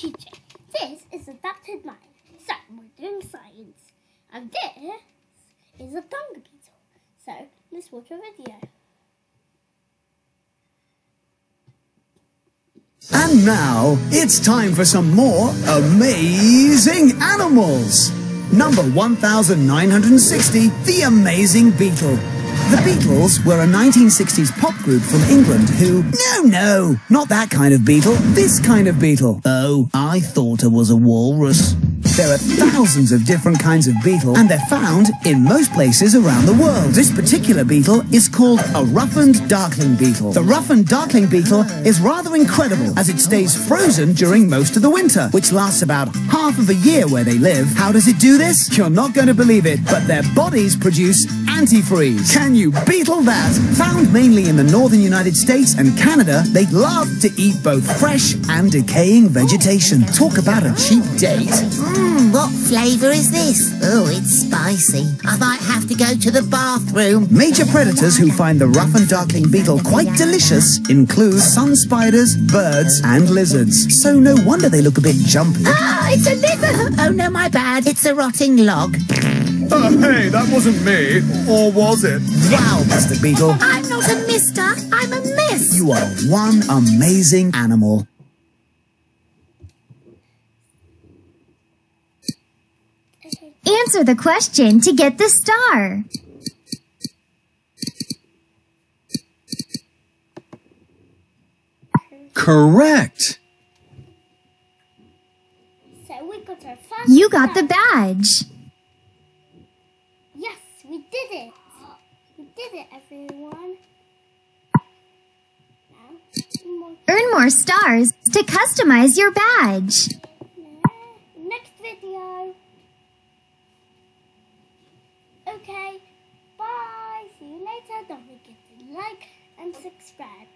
teacher. This is AdaptedMind. So we're doing science. And this is a tongue beetle. So let's watch a video. And now it's time for some more amazing animals. Number 1960, The Amazing Beetle. The Beatles were a 1960s pop group from England who... No, no, not that kind of beetle. This kind of beetle. Oh, I thought it was a walrus. There are thousands of different kinds of beetle, and they're found in most places around the world. This particular beetle is called a roughened darkling beetle. The roughened darkling beetle is rather incredible as it stays frozen during most of the winter, which lasts about half of a year where they live. How does it do this? You're not going to believe it, but their bodies produce antifreeze. Can you beetle that? Found mainly in the northern United States and Canada, they love to eat both fresh and decaying vegetation. Talk about a cheap date. Mmm, what flavour is this? Oh, it's spicy. I might have to go to the bathroom. Major predators who find the roughened darkling beetle quite delicious include sun spiders, birds, and lizards. So no wonder they look a bit jumpy. Ah, it's a liver! Oh no, my bad. It's a rotting log. Oh, hey, that wasn't me. Or was it? Wow, Mr. Beetle, I'm not a mister. I'm a miss. you are one amazing animal. Answer the question to get the star. Correct. So we got our first You got the badge. Did it. We did it, everyone. Now. Earn more stars to customize your badge. Next video. Okay, bye. See you later. Don't forget to like and subscribe.